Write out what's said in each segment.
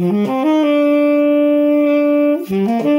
Mm-hmm. Mm-hmm.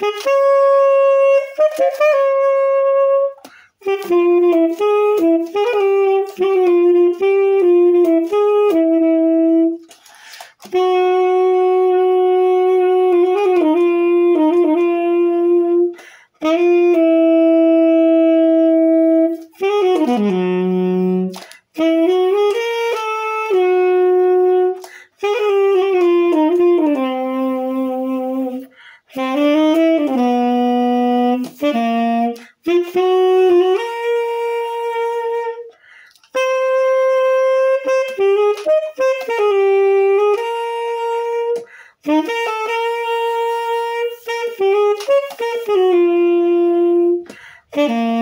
Mm-hmm. Mm-hmm.